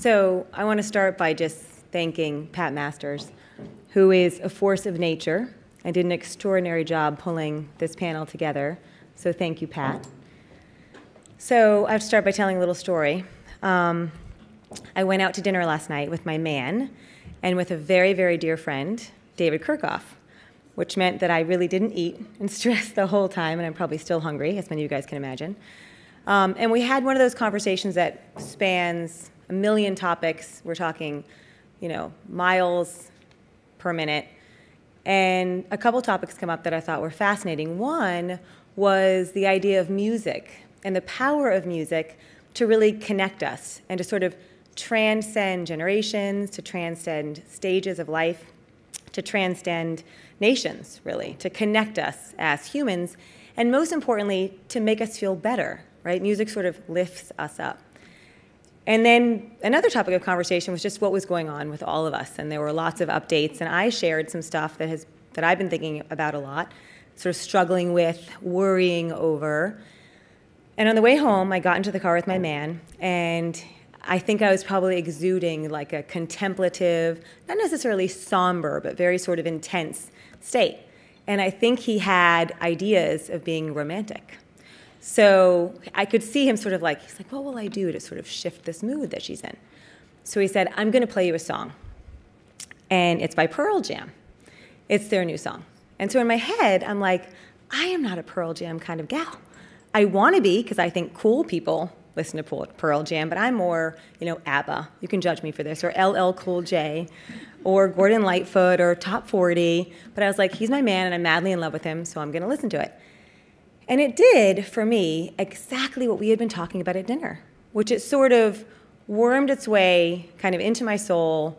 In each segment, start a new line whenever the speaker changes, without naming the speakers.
So I want to start by just thanking Pat Mastors, who is a force of nature and did an extraordinary job pulling this panel together. So thank you, Pat. So I have to start by telling a little story. Um, I went out to dinner last night with my man and with a very, very dear friend, David Kirchhoff, which meant that I really didn't eat and stressed the whole time, and I'm probably still hungry, as many of you guys can imagine. Um, and we had one of those conversations that spans a million topics. We're talking, you know, miles per minute. And a couple topics come up that I thought were fascinating. One was the idea of music and the power of music to really connect us and to sort of transcend generations, to transcend stages of life, to transcend nations, really, to connect us as humans, and most importantly, to make us feel better, right? Music sort of lifts us up. And then another topic of conversation was just what was going on with all of us. And there were lots of updates. And I shared some stuff that, has, that I've been thinking about a lot, sort of struggling with, worrying over. And on the way home, I got into the car with my man, and I think I was probably exuding like a contemplative, not necessarily somber, but very sort of intense state. And I think he had ideas of being romantic. So I could see him sort of like, he's like, what will I do to sort of shift this mood that she's in? So he said, I'm going to play you a song. And it's by Pearl Jam. It's their new song. And so in my head, I'm like, I am not a Pearl Jam kind of gal. I want to be because I think cool people listen to Pearl Jam, but I'm more, you know, ABBA. You can judge me for this, or LL Cool J, or Gordon Lightfoot, or Top 40. But I was like, he's my man, and I'm madly in love with him, so I'm going to listen to it. And it did, for me, exactly what we had been talking about at dinner, which it sort of wormed its way kind of into my soul,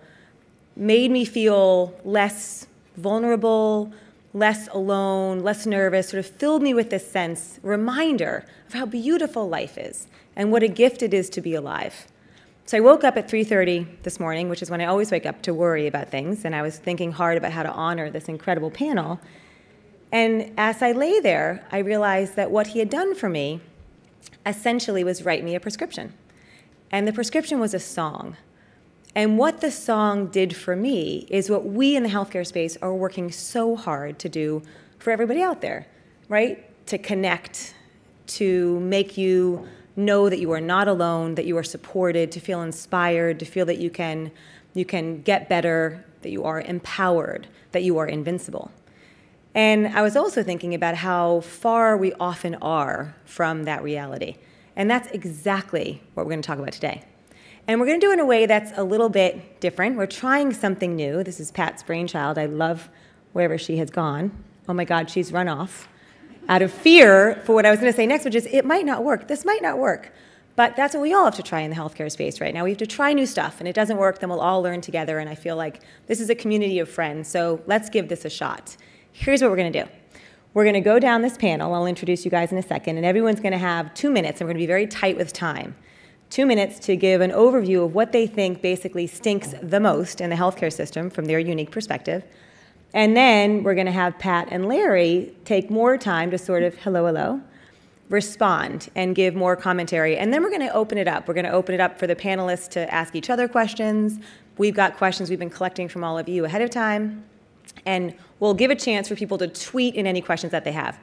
made me feel less vulnerable, less alone, less nervous, sort of filled me with this sense, reminder of how beautiful life is and what a gift it is to be alive. So I woke up at 3:30 this morning, which is when I always wake up to worry about things, and I was thinking hard about how to honor this incredible panel. And as I lay there, I realized that what he had done for me essentially was write me a prescription. And the prescription was a song. And what the song did for me is what we in the healthcare space are working so hard to do for everybody out there, right? To connect, to make you know that you are not alone, that you are supported, to feel inspired, to feel that you can, you can get better, that you are empowered, that you are invincible. And I was also thinking about how far we often are from that reality. And that's exactly what we're going to talk about today. And we're going to do it in a way that's a little bit different. We're trying something new. This is Pat's brainchild. I love wherever she has gone. Oh my God, she's run off out of fear for what I was going to say next, which is it might not work. This might not work. But that's what we all have to try in the healthcare space right now. We have to try new stuff, and it doesn't work, then we'll all learn together. And I feel like this is a community of friends, so let's give this a shot. Here's what we're going to do. We're going to go down this panel. I'll introduce you guys in a second, and everyone's going to have two minutes, and we're going to be very tight with time. Two minutes to give an overview of what they think basically stinks the most in the healthcare system from their unique perspective. And then we're going to have Pat and Larry take more time to sort of, hello, hello, respond and give more commentary. And then we're going to open it up. We're going to open it up for the panelists to ask each other questions. We've got questions we've been collecting from all of you ahead of time. And we'll give a chance for people to tweet in any questions that they have.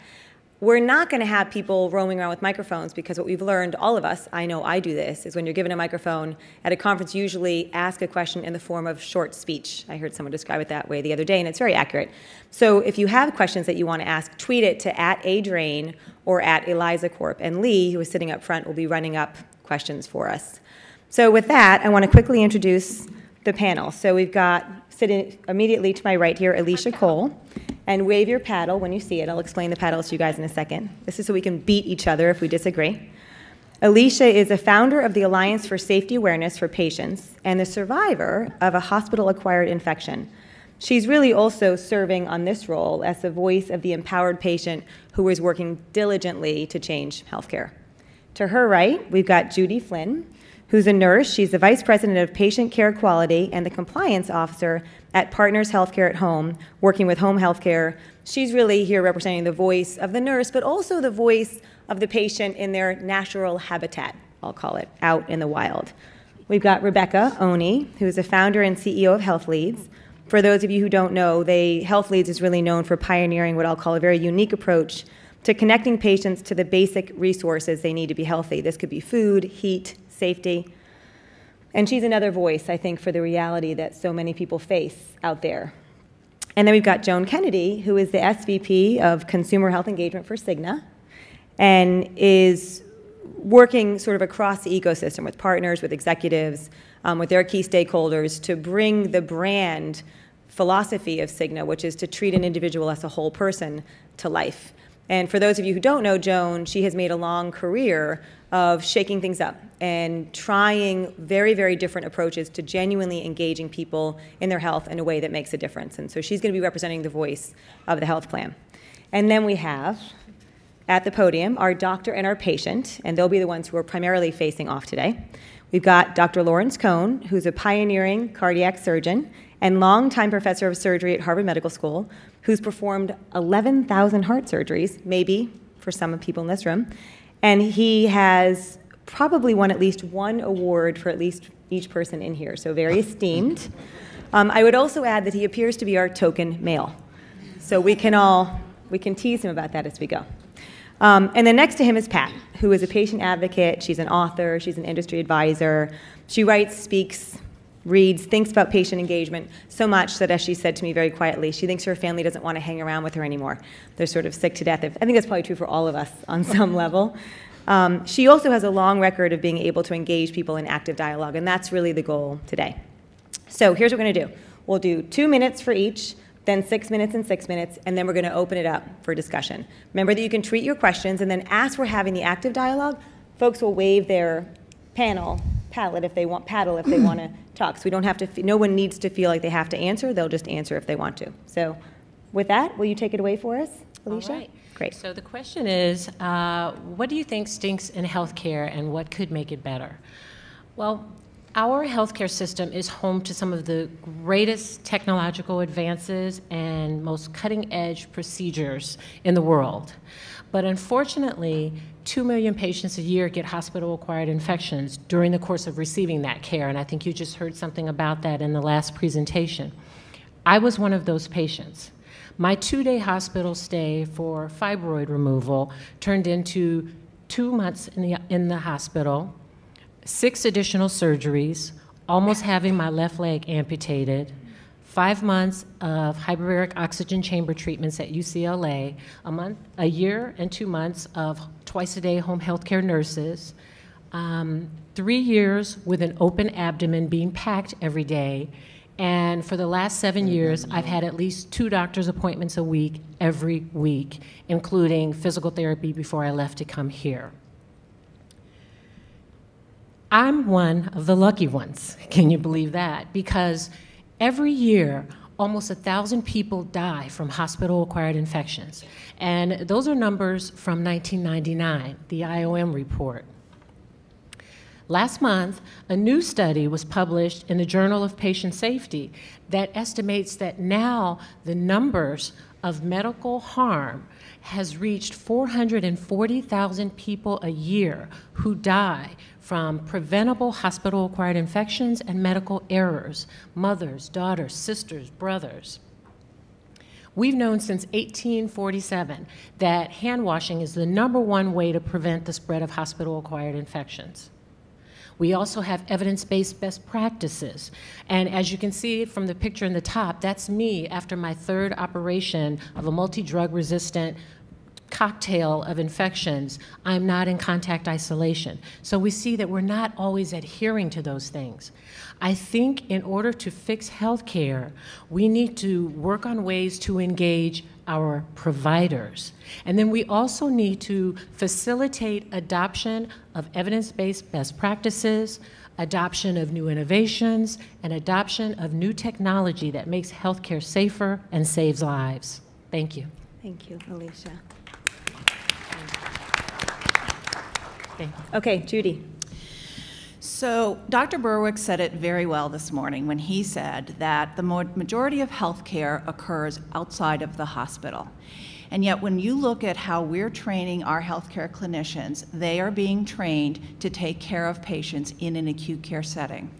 We're not going to have people roaming around with microphones because what we've learned, all of us, I know I do this, is when you're given a microphone at a conference, usually ask a question in the form of short speech. I heard someone describe it that way the other day, and it's very accurate. So if you have questions that you want to ask, tweet it to at adrain or at Eliza Corp. And Lee, who is sitting up front, will be running up questions for us. So with that, I want to quickly introduce the panel. So we've got sitting immediately to my right here, Alicia Cole, and wave your paddle when you see it. I'll explain the paddles to you guys in a second. This is so we can beat each other if we disagree. Alicia is a founder of the Alliance for Safety Awareness for Patients and the survivor of a hospital acquired infection. She's really also serving on this role as the voice of the empowered patient who is working diligently to change healthcare. To her right, we've got Judy Flynn, who's a nurse. She's the vice president of patient care quality and the compliance officer at Partners Healthcare at Home, working with home healthcare. She's really here representing the voice of the nurse, but also the voice of the patient in their natural habitat, I'll call it, out in the wild. We've got Rebecca Onie, who is the founder and CEO of Health Leads. For those of you who don't know, they, Health Leads is really known for pioneering what I'll call a very unique approach to connecting patients to the basic resources they need to be healthy. This could be food, heat, safety. And she's another voice, I think, for the reality that so many people face out there. And then we've got Joan Kennedy, who is the SVP of Consumer Health Engagement for Cigna and is working sort of across the ecosystem with partners, with executives, um, with their key stakeholders to bring the brand philosophy of Cigna, which is to treat an individual as a whole person, to life. And for those of you who don't know Joan, she has made a long career of shaking things up and trying very, very different approaches to genuinely engaging people in their health in a way that makes a difference. And so she's going to be representing the voice of the health plan. And then we have at the podium our doctor and our patient, and they'll be the ones who are primarily facing off today. We've got Dr. Lawrence Cohn, who's a pioneering cardiac surgeon and longtime professor of surgery at Harvard Medical School, who's performed 11,000 heart surgeries, maybe for some of people in this room. And he has probably won at least one award for at least each person in here, so very esteemed. Um, I would also add that he appears to be our token male. So we can all, we can tease him about that as we go. Um, and then next to him is Pat, who is a patient advocate. She's an author, she's an industry advisor. She writes, speaks, reads, thinks about patient engagement so much that, as she said to me very quietly, she thinks her family doesn't want to hang around with her anymore. They're sort of sick to death. I think that's probably true for all of us on some level. Um, she also has a long record of being able to engage people in active dialogue, and that's really the goal today. So here's what we're going to do we'll do two minutes for each then six minutes and six minutes, and then we're going to open it up for discussion. Remember that you can tweet your questions, and then as we're having the active dialogue, folks will wave their panel palette if they want paddle if they want to talk. So we don't have to. No one needs to feel like they have to answer. They'll just answer if they want to. So, with that, will you take it away for us, Alicia?
All right.
Great.
So the question is, uh, what do you think stinks in healthcare, and what could make it better? Well, our healthcare system is home to some of the greatest technological advances and most cutting edge procedures in the world. But unfortunately, 2 million patients a year get hospital acquired infections during the course of receiving that care. And I think you just heard something about that in the last presentation. I was one of those patients. My two day hospital stay for fibroid removal turned into two months in the, in the hospital, six additional surgeries, almost having my left leg amputated, five months of hyperbaric oxygen chamber treatments at UCLA, a month, a year and two months of twice a day home health care nurses, um, three years with an open abdomen being packed every day, and for the last seven years, I've had at least two doctor's appointments a week every week, including physical therapy before I left to come here. I'm one of the lucky ones. Can you believe that? Because every year, almost a thousand people die from hospital acquired infections. And those are numbers from 1999, the IOM report. Last month, a new study was published in the Journal of Patient Safety that estimates that now the numbers of medical harm has reached 440,000 people a year who die from preventable hospital acquired infections and medical errors mothers, daughters, sisters, brothers. We've known since 1847 that hand washing is the number one way to prevent the spread of hospital acquired infections. We also have evidence based best practices. And as you can see from the picture in the top, that's me after my third operation of a multi drug resistant cocktail of infections, I'm not in contact isolation. So we see that we're not always adhering to those things. I think in order to fix healthcare, we need to work on ways to engage our providers. And then we also need to facilitate adoption of evidence based best practices, adoption of new innovations, and adoption of new technology that makes healthcare safer and saves lives. Thank you.
Thank you, Alicia. Okay, Judy.
So, Dr. Berwick said it very well this morning when he said that the majority of healthcare occurs outside of the hospital. And yet, when you look at how we're training our healthcare clinicians, they are being trained to take care of patients in an acute care setting.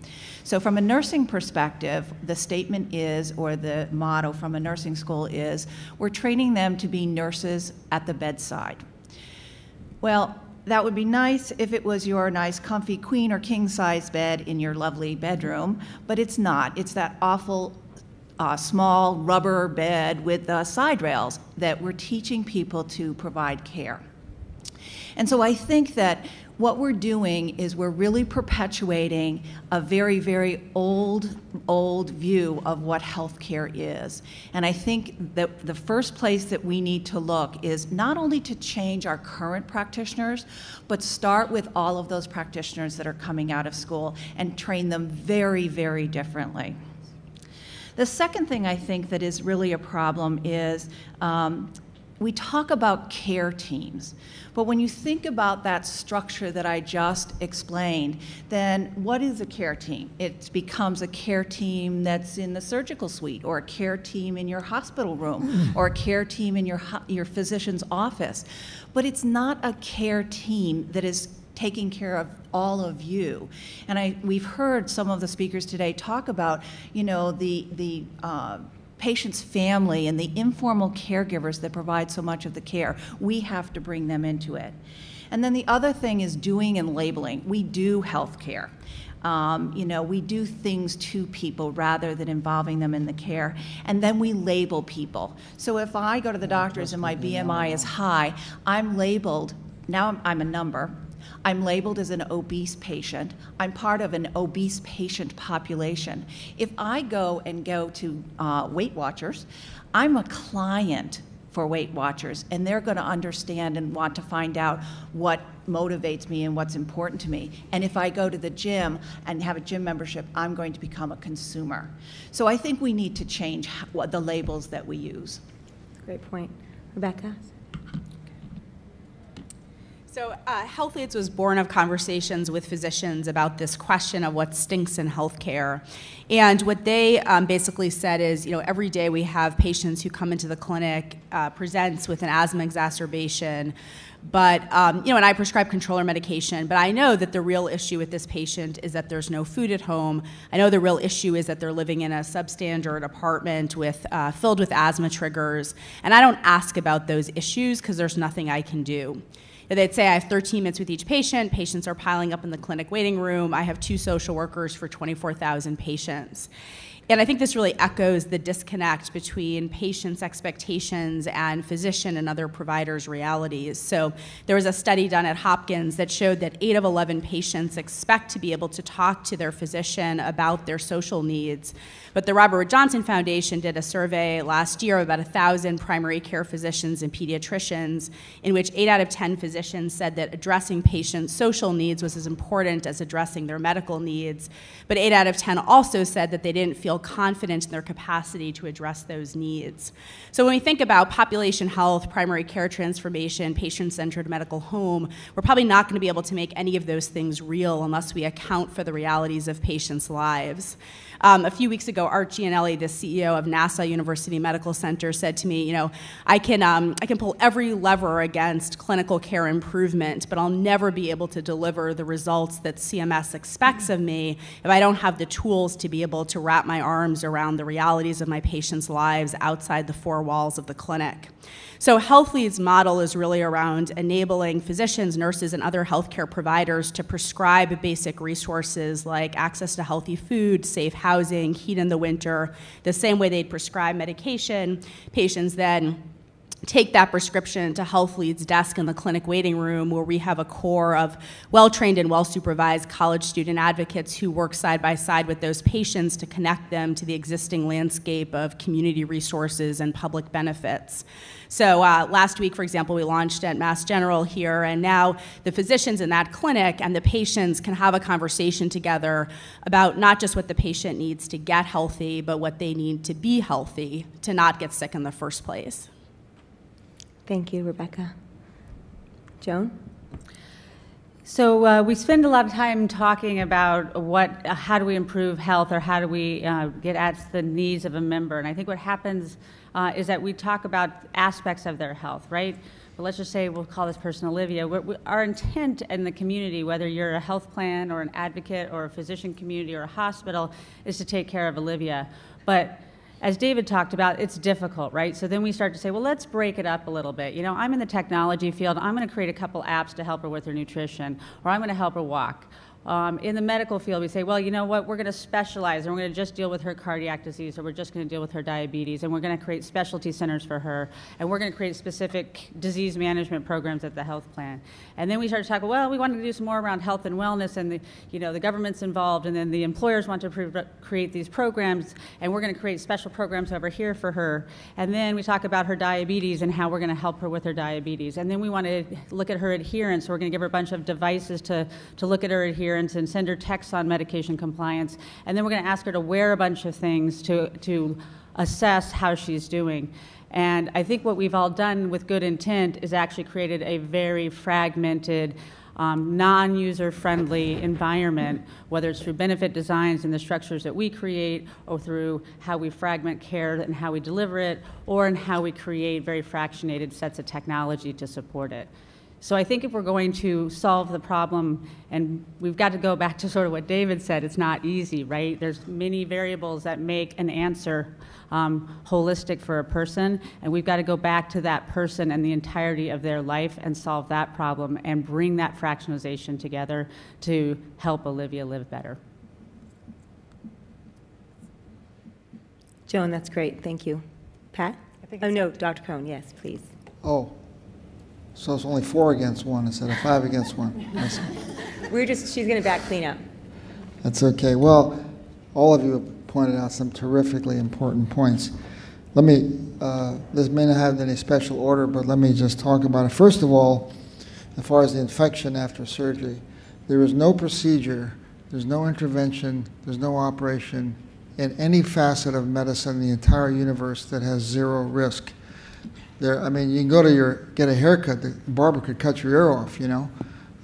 So, from a nursing perspective, the statement is, or the motto from a nursing school is, we're training them to be nurses at the bedside. Well, that would be nice if it was your nice, comfy queen or king size bed in your lovely bedroom, but it's not. It's that awful uh, small rubber bed with uh, side rails that we're teaching people to provide care. And so I think that what we're doing is we're really perpetuating a very, very old, old view of what healthcare is. And I think that the first place that we need to look is not only to change our current practitioners, but start with all of those practitioners that are coming out of school and train them very, very differently. The second thing I think that is really a problem is um, we talk about care teams, but when you think about that structure that I just explained, then what is a care team? It becomes a care team that's in the surgical suite, or a care team in your hospital room, or a care team in your, your physician's office. But it's not a care team that is taking care of all of you. And I, we've heard some of the speakers today talk about, you know, the, the uh, patient's family and the informal caregivers that provide so much of the care. We have to bring them into it. And then the other thing is doing and labeling. We do health care. Um, you know, we do things to people rather than involving them in the care. And then we label people. So if I go to the doctors and my BMI is high, I'm labeled, now I'm a number, I'm labeled as an obese patient. I'm part of an obese patient population. If I go and go to uh, Weight Watchers, I'm a client for Weight Watchers, and they're going to understand and want to find out what motivates me and what's important to me. And if I go to the gym and have a gym membership, I'm going to become a consumer. So I think we need to change the labels that we use.
Great point. Rebecca?
So, uh, Health Leads was born of conversations with physicians about this question of what stinks in healthcare. And what they um, basically said is, you know, every day we have patients who come into the clinic, uh, presents with an asthma exacerbation, but, um, you know, and I prescribe controller medication, but I know that the real issue with this patient is that there's no food at home. I know the real issue is that they're living in a substandard apartment with, uh, filled with asthma triggers. And I don't ask about those issues because there's nothing I can do. They'd say I have 13 minutes with each patient. Patients are piling up in the clinic waiting room. I have two social workers for 24,000 patients. And I think this really echoes the disconnect between patients' expectations and physician and other providers' realities. So there was a study done at Hopkins that showed that 8 of 11 patients expect to be able to talk to their physician about their social needs. But the Robert Wood Johnson Foundation did a survey last year of about 1,000 primary care physicians and pediatricians, in which 8 out of 10 physicians said that addressing patients' social needs was as important as addressing their medical needs. But 8 out of 10 also said that they didn't feel confident in their capacity to address those needs. So when we think about population health, primary care transformation, patient centered medical home, we're probably not going to be able to make any of those things real unless we account for the realities of patients' lives. Um, a few weeks ago, Art Gianelli, the CEO of Nassau University Medical Center, said to me, you know, I can, um, I can pull every lever against clinical care improvement, but I'll never be able to deliver the results that CMS expects of me if I don't have the tools to be able to wrap my arms around the realities of my patients' lives outside the four walls of the clinic. So HealthLead's model is really around enabling physicians, nurses, and other healthcare providers to prescribe basic resources like access to healthy food, safe housing, heat in the winter, the same way they'd prescribe medication. Patients then take that prescription to Health Lead's desk in the clinic waiting room where we have a core of well-trained and well-supervised college student advocates who work side by side with those patients to connect them to the existing landscape of community resources and public benefits. So uh, last week, for example, we launched at Mass General here, and now the physicians in that clinic and the patients can have a conversation together about not just what the patient needs to get healthy, but what they need to be healthy to not get sick in the first place.
Thank you, Rebecca. Joan?
So uh, we spend a lot of time talking about what, uh, how do we improve health, or how do we uh, get at the needs of a member. And I think what happens uh, is that we talk about aspects of their health, right? But let's just say we'll call this person Olivia. we our intent in the community, whether you're a health plan or an advocate or a physician community or a hospital, is to take care of Olivia. But as David talked about, it's difficult, right? So then we start to say, well, let's break it up a little bit. You know, I'm in the technology field. I'm going to create a couple apps to help her with her nutrition, or I'm going to help her walk. Um, in the medical field, we say, well, you know what, we're going to specialize and we're going to just deal with her cardiac disease or we're just going to deal with her diabetes and we're going to create specialty centers for her and we're going to create specific disease management programs at the health plan. And then we start to talk, well, we want to do some more around health and wellness and the, you know, the government's involved and then the employers want to create these programs and we're going to create special programs over here for her. And then we talk about her diabetes and how we're going to help her with her diabetes. And then we want to look at her adherence. So we're going to give her a bunch of devices to, to look at her adherence adherence and send her texts on medication compliance. And then we're going to ask her to wear a bunch of things to, to assess how she's doing. And I think what we've all done with good intent is actually created a very fragmented, um, non user friendly environment, whether it's through benefit designs and the structures that we create, or through how we fragment care and how we deliver it, or in how we create very fractionated sets of technology to support it. So I think if we're going to solve the problem, and we've got to go back to sort of what David said, it's not easy, right? There's many variables that make an answer um, holistic for a person, and we've got to go back to that person and the entirety of their life and solve that problem and bring that fractionalization together to help Olivia live better.
Joan, that's great. Thank you. Pat? oh, no, Dr. Cohn, yes, please.
Oh, so it's only four against one instead of five against one.
We're just, she's going to back clean up.
That's okay. Well, all of you have pointed out some terrifically important points. Let me, uh, this may not have any special order, but let me just talk about it. First of all, as far as the infection after surgery, there is no procedure, there's no intervention, there's no operation in any facet of medicine in the entire universe that has zero risk. There, I mean, you can go to your get a haircut. The barber could cut your ear off, you know.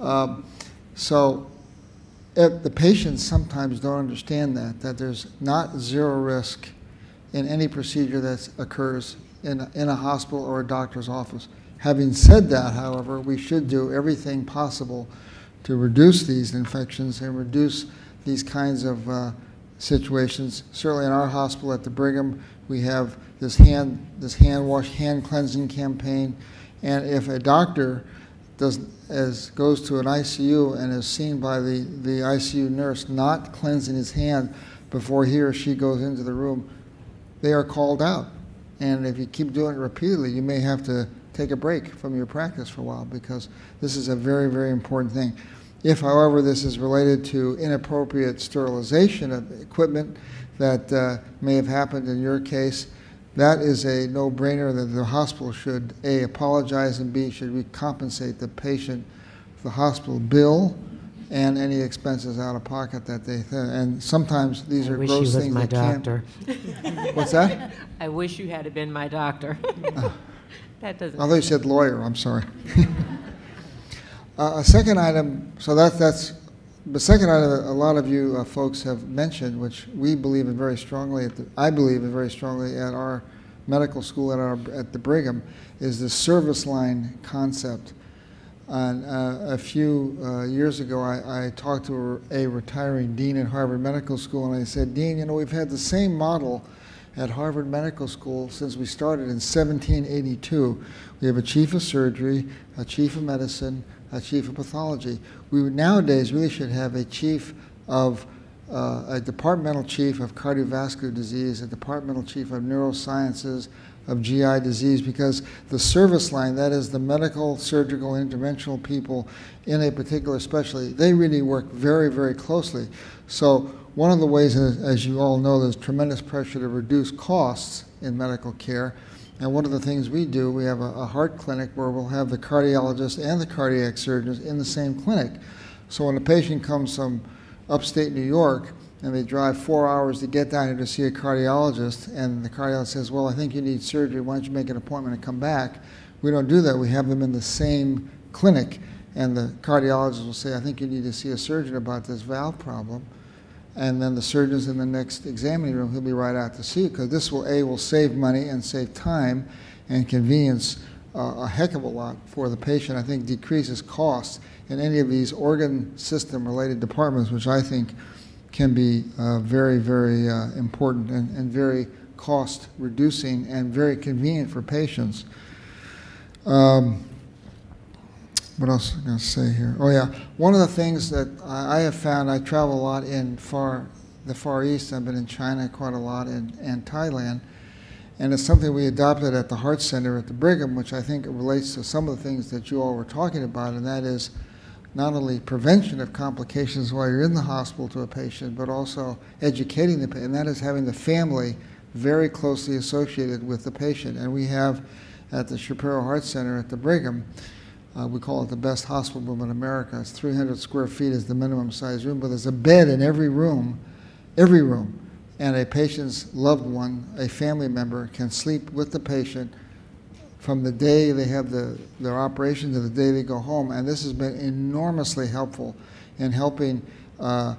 Um, so, it, the patients sometimes don't understand that that there's not zero risk in any procedure that occurs in a, in a hospital or a doctor's office. Having said that, however, we should do everything possible to reduce these infections and reduce these kinds of uh, situations. Certainly, in our hospital at the Brigham, we have this hand this hand wash hand cleansing campaign, and if a doctor does as goes to an ICU and is seen by the, the ICU nurse not cleansing his hand before he or she goes into the room, they are called out. And if you keep doing it repeatedly, you may have to take a break from your practice for a while because this is a very, very important thing. If, however, this is related to inappropriate sterilization of equipment that uh, may have happened in your case, that is a no-brainer that the hospital should A, apologize, and B, should recompensate the patient, the hospital bill, and any expenses out of pocket that they, th- and sometimes these
I
are
wish he
gross
was
things
my
that can't.
doctor.
What's that?
I wish you had been my doctor. That doesn't.
I thought you said lawyer, I'm sorry. Uh, A second item, so that, that's, the second item that a lot of you uh, folks have mentioned, which we believe in very strongly, at the- I believe in very strongly at our medical school at our, at the Brigham, is the service line concept. And uh, a few uh, years ago, I, I talked to a retiring dean at Harvard Medical School, and I said, Dean, you know, we've had the same model at Harvard Medical School since we started in 1782. We have a chief of surgery, a chief of medicine, a chief of pathology. We nowadays really should have a chief of uh, a departmental chief of cardiovascular disease, a departmental chief of neurosciences, of GI disease, because the service line, that is the medical, surgical, interventional people in a particular specialty, they really work very, very closely. So one of the ways, as you all know, there's tremendous pressure to reduce costs in medical care. And one of the things we do, we have a, a, heart clinic where we'll have the cardiologist and the cardiac surgeons in the same clinic. So when a patient comes from upstate New York and they drive four hours to get down here to see a cardiologist, and the cardiologist says, Well, I think you need surgery. Why don't you make an appointment and come back? We don't do that. We have them in the same clinic. and the cardiologist will say, I think you need to see a surgeon about this valve problem. And then the surgeon's in the next examining room, he'll be right out to see you because this will, A, will save money and save time and convenience uh, a heck of a lot for the patient. I think decreases costs in any of these organ system related departments, which I think can be uh, very, very uh, important and, and very cost reducing and very convenient for patients. Um, what else am I going to say here? Oh yeah, one of the things that I, I have found, I travel a lot in far, the Far East. I've been in China quite a lot and, and Thailand, and it's something we adopted at the Heart Center at the Brigham, which I think relates to some of the things that you all were talking about, and that is not only prevention of complications while you're in the hospital to a patient, but also educating the patient, and that is having the family very closely associated with the patient. And we have at the Shapiro Heart Center at the Brigham, uh, we call it the best hospital room in America. It's 300 square feet is the minimum size room, but there's a bed in every room, every room. And a patient's loved one, a family member, can sleep with the patient from the day they have the, their operation to the day they go home. And this has been enormously helpful in helping uh,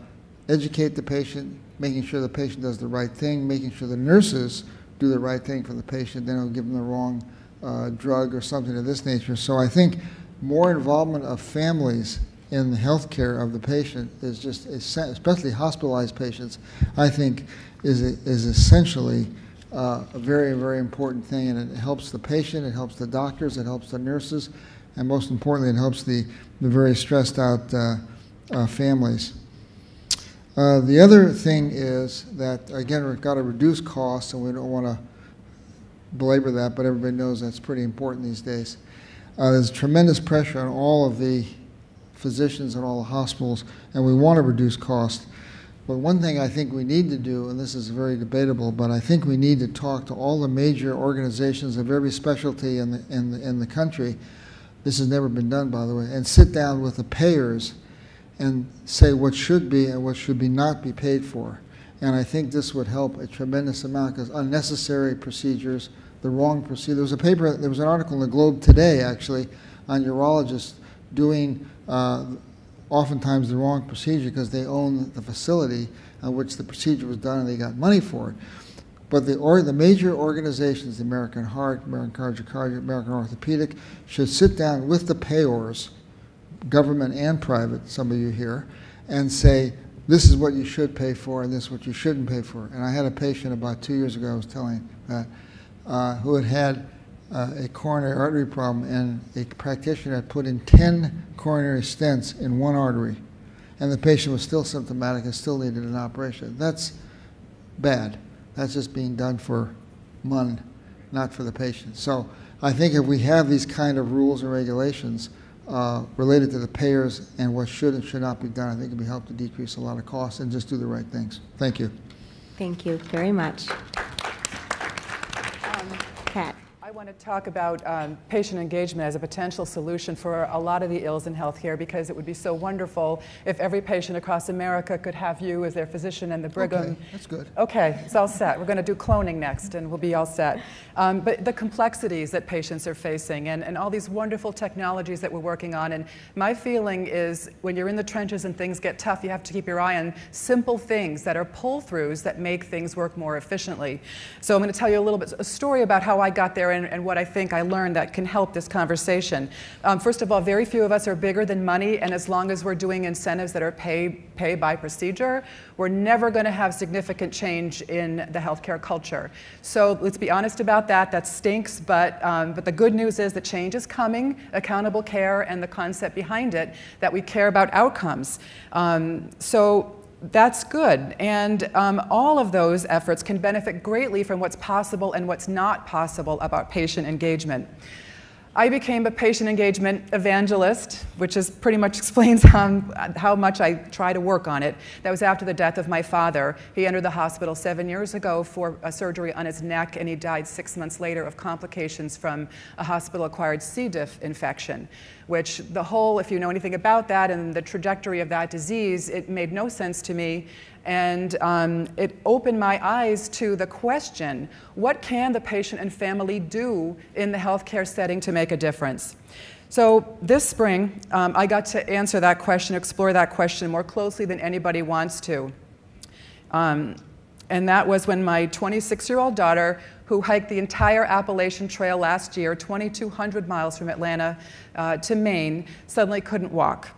educate the patient, making sure the patient does the right thing, making sure the nurses do the right thing for the patient. They don't give them the wrong uh, drug or something of this nature. So I think more involvement of families in the health care of the patient is just, especially hospitalized patients, I think is, is essentially uh, a very, very important thing. And it helps the patient, it helps the doctors, it helps the nurses, and most importantly, it helps the, the very stressed out uh, uh, families. Uh, the other thing is that, again, we've got to reduce costs, and we don't want to belabor that, but everybody knows that's pretty important these days. Uh, there's tremendous pressure on all of the physicians and all the hospitals, and we want to reduce cost. But one thing I think we need to do, and this is very debatable, but I think we need to talk to all the major organizations of every specialty in the, in the, in the country. This has never been done, by the way, and sit down with the payers and say what should be and what should be not be paid for. And I think this would help a tremendous amount because unnecessary procedures, the wrong procedure. There was a paper, there was an article in the Globe today actually on urologists doing uh, oftentimes the wrong procedure because they own the facility on which the procedure was done and they got money for it. But the, or, the major organizations, the American Heart, American Cardiology, American Orthopedic, should sit down with the payors, government and private, some of you here, and say, this is what you should pay for and this is what you shouldn't pay for. And I had a patient about two years ago, I was telling that, uh, who had had uh, a coronary artery problem, and a practitioner had put in 10 coronary stents in one artery, and the patient was still symptomatic and still needed an operation. That's bad. That's just being done for money, not for the patient. So I think if we have these kind of rules and regulations uh, related to the payers and what should and should not be done, I think it would help to decrease a lot of costs and just do the right things. Thank you.
Thank you very much. Pat.
I want to talk about um, patient engagement as a potential solution for a lot of the ills in healthcare because it would be so wonderful if every patient across America could have you as their physician and the Brigham.
Okay, that's good.
Okay, it's all set. We're going to do cloning next and we'll be all set. Um, but the complexities that patients are facing and, and all these wonderful technologies that we're working on. And my feeling is when you're in the trenches and things get tough, you have to keep your eye on simple things that are pull throughs that make things work more efficiently. So I'm going to tell you a little bit, a story about how I got there and, and what I think I learned that can help this conversation. Um, first of all, very few of us are bigger than money, and as long as we're doing incentives that are pay, pay by procedure, we're never going to have significant change in the healthcare culture. So let's be honest about that. That stinks, but, um, but the good news is the change is coming, accountable care, and the concept behind it that we care about outcomes. Um, so that's good. And um, all of those efforts can benefit greatly from what's possible and what's not possible about patient engagement. I became a patient engagement evangelist, which is pretty much explains how, how much I try to work on it. That was after the death of my father. He entered the hospital seven years ago for a surgery on his neck, and he died six months later of complications from a hospital acquired C. diff infection, which the whole, if you know anything about that and the trajectory of that disease, it made no sense to me. And um, it opened my eyes to the question what can the patient and family do in the healthcare setting to make a difference? So this spring, um, I got to answer that question, explore that question more closely than anybody wants to. Um, and that was when my 26 year old daughter, who hiked the entire Appalachian Trail last year, 2,200 miles from Atlanta uh, to Maine, suddenly couldn't walk.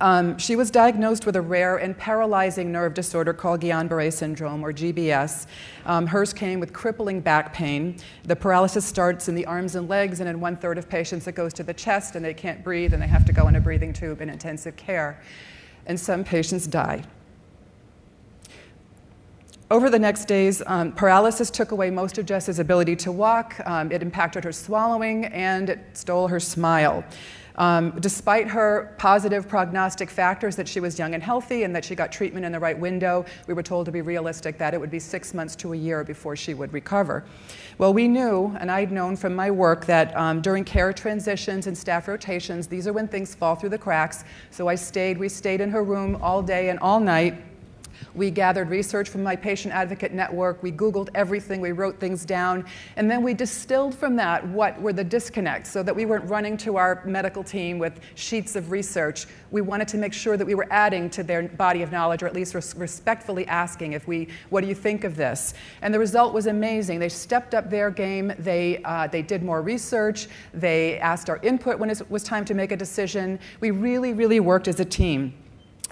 Um, she was diagnosed with a rare and paralyzing nerve disorder called Guillain Barre syndrome, or GBS. Um, hers came with crippling back pain. The paralysis starts in the arms and legs, and in one third of patients, it goes to the chest, and they can't breathe, and they have to go in a breathing tube in intensive care. And some patients die. Over the next days, um, paralysis took away most of Jess's ability to walk. Um, it impacted her swallowing and it stole her smile. Um, despite her positive prognostic factors that she was young and healthy and that she got treatment in the right window, we were told to be realistic that it would be six months to a year before she would recover. Well, we knew, and I'd known from my work, that um, during care transitions and staff rotations, these are when things fall through the cracks. So I stayed, we stayed in her room all day and all night we gathered research from my patient advocate network. We Googled everything. We wrote things down. And then we distilled from that what were the disconnects so that we weren't running to our medical team with sheets of research. We wanted to make sure that we were adding to their body of knowledge or at least res- respectfully asking if we, what do you think of this? And the result was amazing. They stepped up their game. They, uh, they did more research. They asked our input when it was time to make a decision. We really, really worked as a team.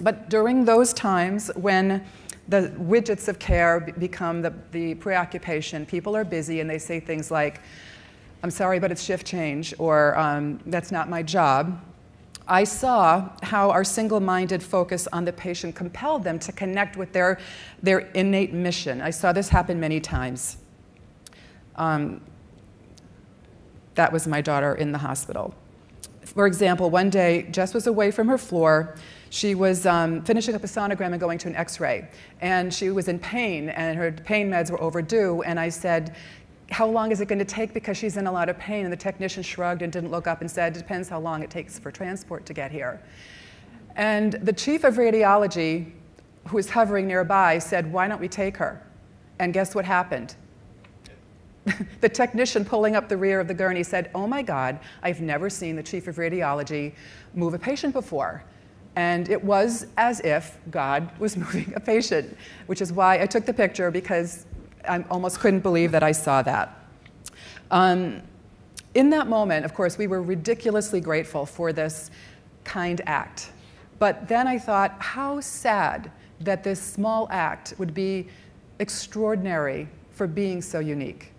But during those times when the widgets of care become the, the preoccupation, people are busy and they say things like, I'm sorry, but it's shift change, or um, that's not my job. I saw how our single minded focus on the patient compelled them to connect with their, their innate mission. I saw this happen many times. Um, that was my daughter in the hospital. For example, one day, Jess was away from her floor she was um, finishing up a sonogram and going to an x ray. And she was in pain, and her pain meds were overdue. And I said, how long is it going to take because she's in a lot of pain? And the technician shrugged and didn't look up and said, it depends how long it takes for transport to get here. And the chief of radiology, who was hovering nearby, said, why don't we take her? And guess what happened? the technician pulling up the rear of the gurney said, oh my God, I've never seen the chief of radiology move a patient before. And it was as if God was moving a patient, which is why I took the picture because I almost couldn't believe that I saw that. Um, in that moment, of course, we were ridiculously grateful for this kind act. But then I thought, how sad that this small act would be extraordinary for being so unique.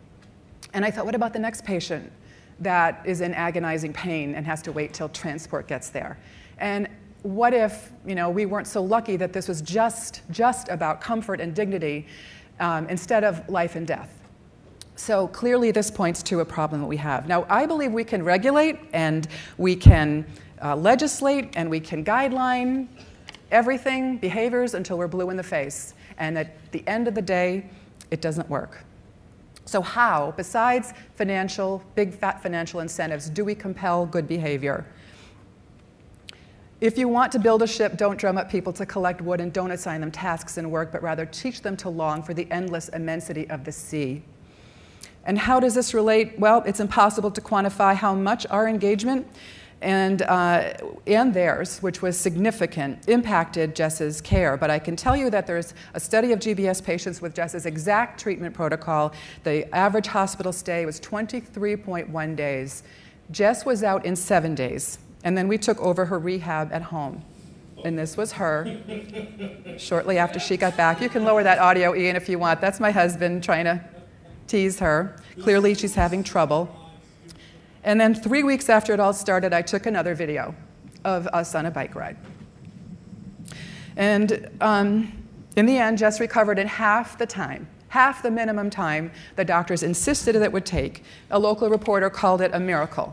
And I thought, what about the next patient that is in agonizing pain and has to wait till transport gets there? And what if you know, we weren't so lucky that this was just, just about comfort and dignity um, instead of life and death? So clearly, this points to a problem that we have. Now, I believe we can regulate and we can uh, legislate and we can guideline everything, behaviors, until we're blue in the face. And at the end of the day, it doesn't work. So, how, besides financial, big fat financial incentives, do we compel good behavior? If you want to build a ship, don't drum up people to collect wood and don't assign them tasks and work, but rather teach them to long for the endless immensity of the sea. And how does this relate? Well, it's impossible to quantify how much our engagement and, uh, and theirs, which was significant, impacted Jess's care. But I can tell you that there's a study of GBS patients with Jess's exact treatment protocol. The average hospital stay was 23.1 days. Jess was out in seven days. And then we took over her rehab at home. And this was her shortly after she got back. You can lower that audio, Ian, if you want. That's my husband trying to tease her. Clearly, she's having trouble. And then three weeks after it all started, I took another video of us on a bike ride. And um, in the end, Jess recovered in half the time, half the minimum time the doctors insisted that it would take. A local reporter called it a miracle.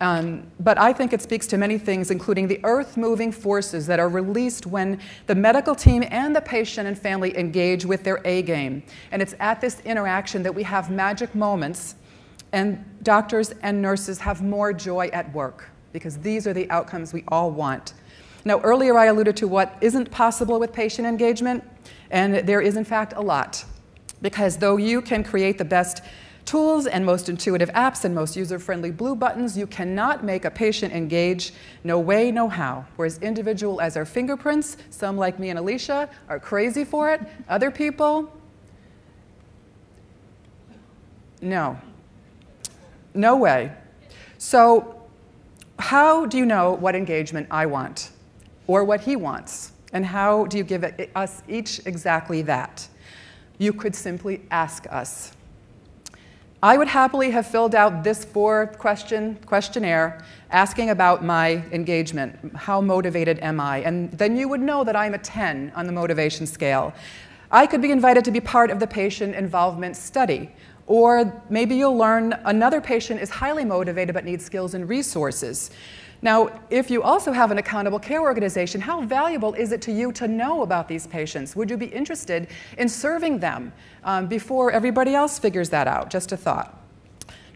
Um, but I think it speaks to many things, including the earth moving forces that are released when the medical team and the patient and family engage with their A game. And it's at this interaction that we have magic moments, and doctors and nurses have more joy at work, because these are the outcomes we all want. Now, earlier I alluded to what isn't possible with patient engagement, and there is, in fact, a lot. Because though you can create the best tools and most intuitive apps and most user friendly blue buttons, you cannot make a patient engage. No way, no how. We're as individual as our fingerprints. Some, like me and Alicia, are crazy for it. Other people, no. No way. So, how do you know what engagement I want or what he wants? And how do you give it, us each exactly that? You could simply ask us. I would happily have filled out this four question questionnaire asking about my engagement. How motivated am I? And then you would know that I'm a 10 on the motivation scale. I could be invited to be part of the patient involvement study. Or maybe you'll learn another patient is highly motivated but needs skills and resources. Now, if you also have an accountable care organization, how valuable is it to you to know about these patients? Would you be interested in serving them um, before everybody else figures that out? Just a thought.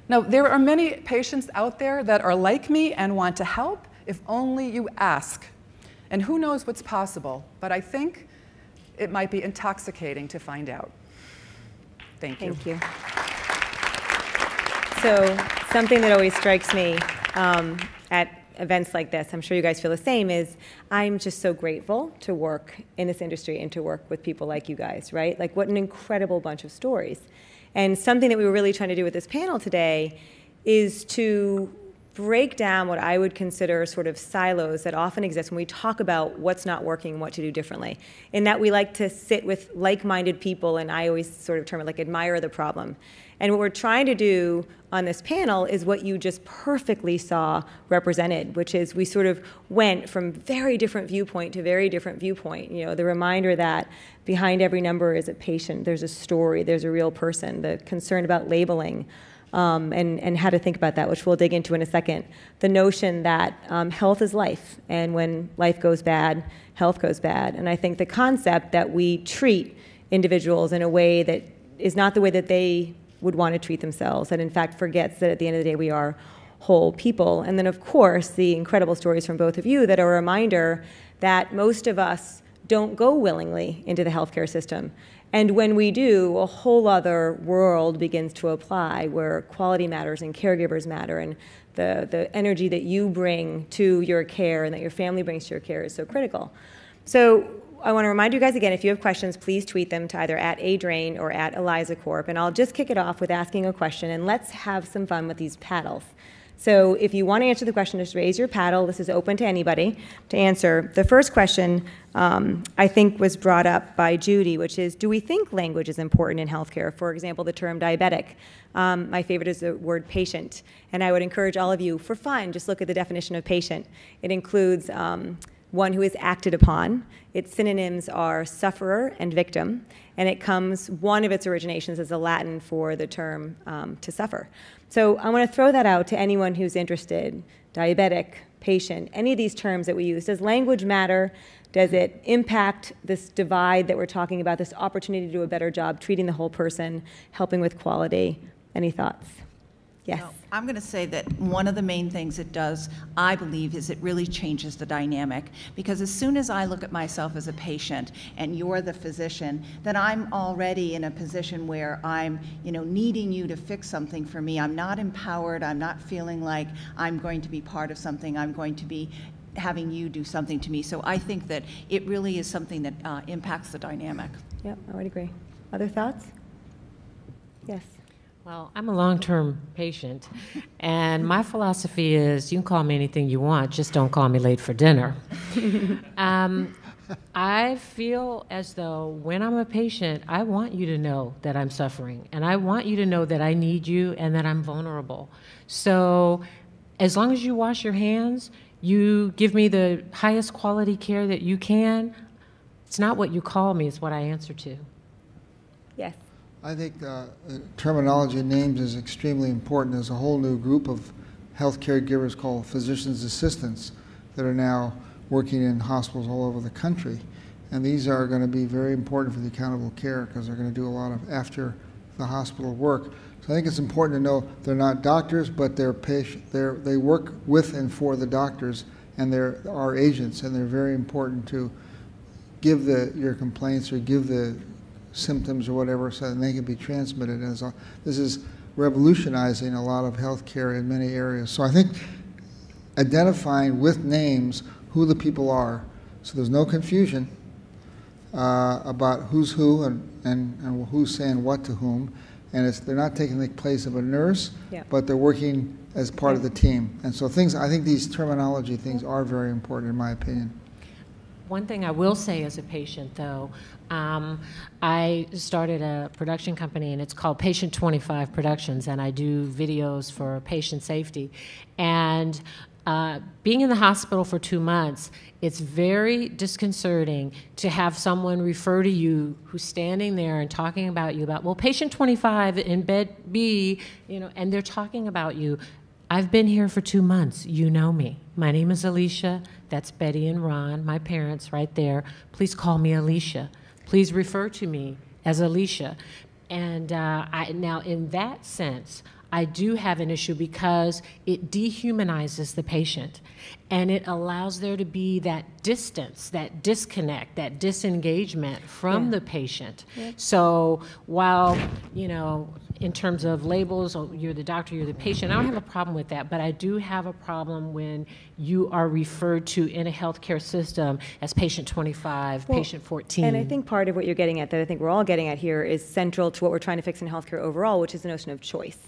Now, there are many patients out there that are like me and want to help if only you ask. And who knows what's possible, but I think it might be intoxicating to find out. Thank you.
Thank you. So, something that always strikes me um, at events like this, I'm sure you guys feel the same, is I'm just so grateful to work in this industry and to work with people like you guys, right? Like, what an incredible bunch of stories. And something that we were really trying to do with this panel today is to break down what I would consider sort of silos that often exist when we talk about what's not working and what to do differently. In that we like to sit with like minded people, and I always sort of term it like admire the problem. And what we're trying to do on this panel is what you just perfectly saw represented, which is we sort of went from very different viewpoint to very different viewpoint. You know, the reminder that behind every number is a patient, there's a story, there's a real person, the concern about labeling. Um, and, and how to think about that, which we'll dig into in a second. The notion that um, health is life, and when life goes bad, health goes bad. And I think the concept that we treat individuals in a way that is not the way that they would want to treat themselves, and in fact forgets that at the end of the day we are whole people. And then, of course, the incredible stories from both of you that are a reminder that most of us don't go willingly into the healthcare system. And when we do, a whole other world begins to apply where quality matters and caregivers matter and the, the energy that you bring to your care and that your family brings to your care is so critical. So I want to remind you guys again, if you have questions, please tweet them to either at adrane or at Eliza Corp. And I'll just kick it off with asking a question, and let's have some fun with these paddles. So if you want to answer the question, just raise your paddle. This is open to anybody to answer. The first question, um, I think, was brought up by Judy, which is, do we think language is important in healthcare? For example, the term diabetic. Um, my favorite is the word patient. And I would encourage all of you, for fun, just look at the definition of patient. It includes um, one who is acted upon. Its synonyms are sufferer and victim, and it comes, one of its originations is a Latin for the term um, to suffer. So I want to throw that out to anyone who's interested diabetic, patient, any of these terms that we use. Does language matter? Does it impact this divide that we're talking about, this opportunity to do a better job treating the whole person, helping with quality? Any thoughts? Yes.
No, I'm going to say that one of the main things it does, I believe, is it really changes the dynamic. Because as soon as I look at myself as a patient and you're the physician, then I'm already in a position where I'm, you know, needing you to fix something for me. I'm not empowered. I'm not feeling like I'm going to be part of something. I'm going to be having you do something to me. So I think that it really is something that uh, impacts the dynamic.
Yep, I would agree. Other thoughts? Yes.
Well, I'm a long term patient, and my philosophy is you can call me anything you want, just don't call me late for dinner. um, I feel as though when I'm a patient, I want you to know that I'm suffering, and I want you to know that I need you and that I'm vulnerable. So, as long as you wash your hands, you give me the highest quality care that you can. It's not what you call me, it's what I answer to.
I think uh, terminology and names is extremely important. There's a whole new group of health caregivers called physician's assistants that are now working in hospitals all over the country. And these are going to be very important for the accountable care because they're going to do a lot of after the hospital work. So I think it's important to know they're not doctors, but they're patient. They're, they work with and for the doctors, and they're our agents, and they're very important to give the your complaints or give the symptoms or whatever so that they can be transmitted as a, this is revolutionizing a lot of healthcare in many areas. So I think identifying with names who the people are, so there's no confusion uh, about who's who and, and, and who's saying what to whom, and it's, they're not taking the place of a nurse,
Yeah.
but they're working as part of the team. And so things, I think these terminology things are very important, in my opinion.
One thing I will say as a patient, though, um, I started a production company and it's called Patient 25 Productions, and I do videos for patient safety. And uh, being in the hospital for two months, it's very disconcerting to have someone refer to you who's standing there and talking about you about, well, patient 25 in bed B, you know, and they're talking about you. I've been here for two months. You know me. My name is Alicia. That's Betty and Ron, my parents, right there. Please call me Alicia. Please refer to me as Alicia. And uh, I, now, in that sense, I do have an issue because it dehumanizes the patient and it allows there to be that distance, that disconnect, that disengagement from
Yeah.
the patient. So while, you know, in terms of labels, oh, you're the doctor, you're the patient, I don't have a problem with that, but I do have a problem when you are referred to in a healthcare system as patient 25,
Well,
patient 14.
And I think part of what you're getting at, that I think we're all getting at here, is central to what we're trying to fix in healthcare overall, which is the notion of choice,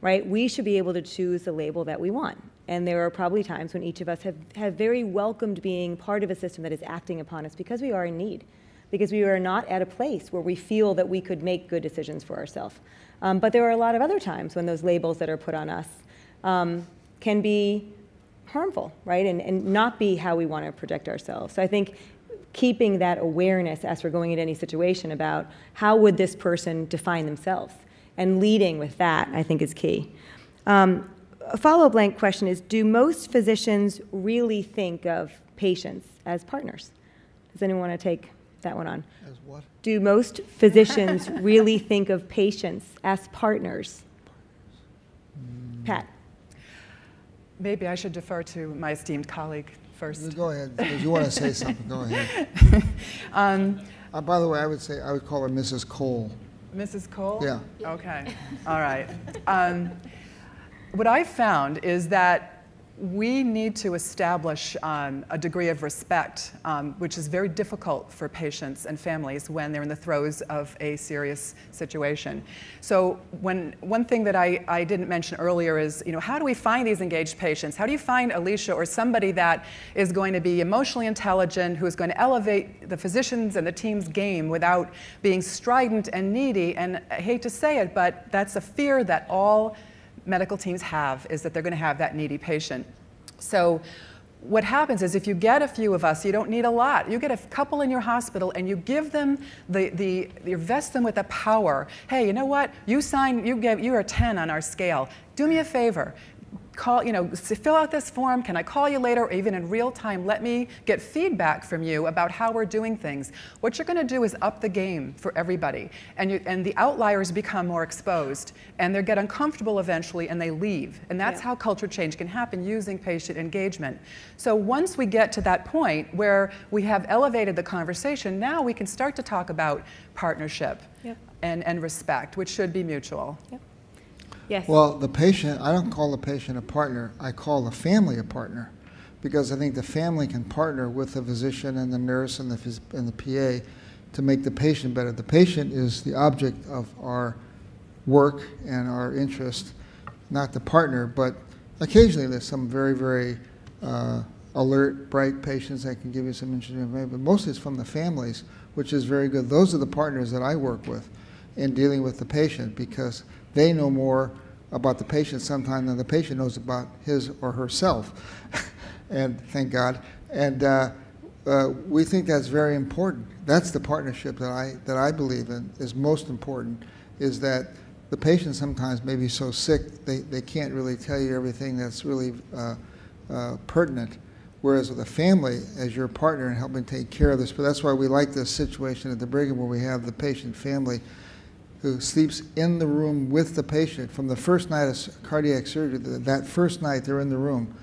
right? We should be able to choose the label that we want. And there are probably times when each of us have, have very welcomed being part of a system that is acting upon us because we are in need, because we are not at a place where we feel that we could make good decisions for ourselves. Um, but there are a lot of other times when those labels that are put on us um, can be harmful, right? And, and not be how we want to project ourselves. So I think keeping that awareness as we're going into any situation about how would this person define themselves and leading with that, I think is key. Um, a follow-up blank question is, do most physicians really think of patients as partners? Does anyone want to take that one on?
As what?
Do most physicians really think of patients as partners? Pat?
Maybe I should defer to my esteemed colleague first.
Go ahead, if you want to say something, go ahead.
Um,
Uh, by the way, I would say, I would call her Mrs. Cole.
Mrs. Cole?
Yeah.
Okay, all right. Um, what I found is that we need to establish um, a degree of respect, um, which is very difficult for patients and families when they're in the throes of a serious situation. So, when one thing that I, I didn't mention earlier is, you know, how do we find these engaged patients? How do you find Alicia or somebody that is going to be emotionally intelligent, who is going to elevate the physicians and the team's game without being strident and needy? And I hate to say it, but that's a fear that all medical teams have is that they're going to have that needy patient. So what happens is if you get a few of us, you don't need a lot. You get a couple in your hospital and you give them the, the you vest them with the power. Hey, you know what? You sign, you give, you're a 10 on our scale. Do me a favor. Call, you know, fill out this form. Can I call you later or even in real time? Let me get feedback from you about how we're doing things. What you're going to do is up the game for everybody. And, you, and the outliers become more exposed and they get uncomfortable eventually and they leave. And that's
Yeah.
how culture change can happen using patient engagement. So once we get to that point where we have elevated the conversation, now we can start to talk about partnership
Yep.
and, and respect, which should be mutual.
Yes.
Well, the patient, I don't call the patient a partner, I call the family a partner. Because I think the family can partner with the physician and the nurse and the, and the PA to make the patient better. The patient is the object of our work and our interest, not the partner, but occasionally there's some very, very uh, alert, bright patients that can give you some interesting information, but mostly it's from the families, which is very good. Those are the partners that I work with in dealing with the patient because they know more about the patient sometimes than the patient knows about his or herself. and thank God. And uh, uh, we think that's very important. That's the partnership that I, that I believe in is most important, is that the patient sometimes may be so sick they, they can't really tell you everything that's really uh, uh, pertinent. Whereas with a family, as your partner in helping take care of this, but that's why we like this situation at the Brigham where we have the patient family who sleeps in the room with the patient from the first night of cardiac surgery. That first night they're in the room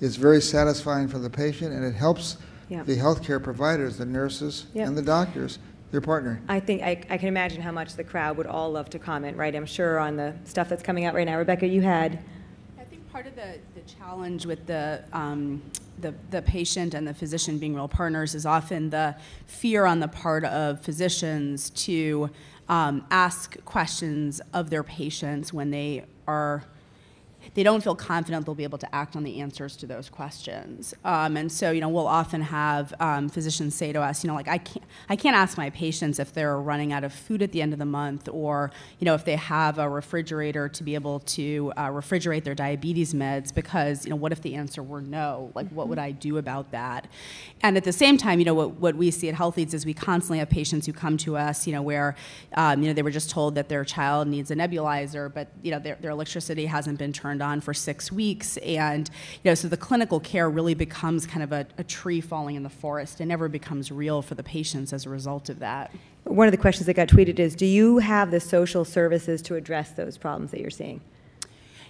is very satisfying for the patient, and it helps
Yeah.
the healthcare providers, the nurses
Yeah.
and the doctors, their partner.
I think, I, I can imagine how much the crowd would all love to comment, right? I'm sure on the stuff that's coming out right now. Rebecca, you had,
I think part of the, the challenge with the, um, the, the patient and the physician being real partners is often the fear on the part of physicians to um, ask questions of their patients when they are they don't feel confident they'll be able to act on the answers to those questions. Um, and so, you know, we'll often have um, physicians say to us, you know, like I can't, I can't ask my patients if they're running out of food at the end of the month, or you know, if they have a refrigerator to be able to uh, refrigerate their diabetes meds, because you know, what if the answer were no? Like, what would I do about that? And at the same time, you know, what, what we see at Health Leads is we constantly have patients who come to us, you know, where um, you know they were just told that their child needs a nebulizer, but you know, their, their electricity hasn't been turned on for six weeks. And, you know, so the clinical care really becomes kind of a, a tree falling in the forest and never becomes real for the patients as a result of that.
one of the questions that got tweeted is, do you have the social services to address those problems that you're seeing?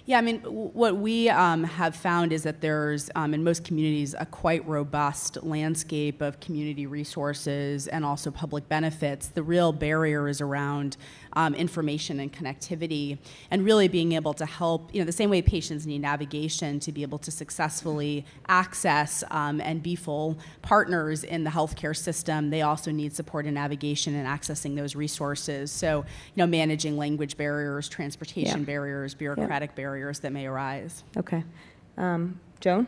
Yeah, I mean, what we um, have found is that there's, um, in most communities, a quite robust landscape of community resources and also public benefits. The real barrier is around um, information and connectivity, and really being able to help, you know, the same way patients need navigation to be able to successfully access um, and be full partners in the healthcare system, they also need support in navigation and accessing those resources. So, you know, managing language barriers, transportation
Yeah.
barriers, bureaucratic barriers that may arise.
Okay. Um, Joan?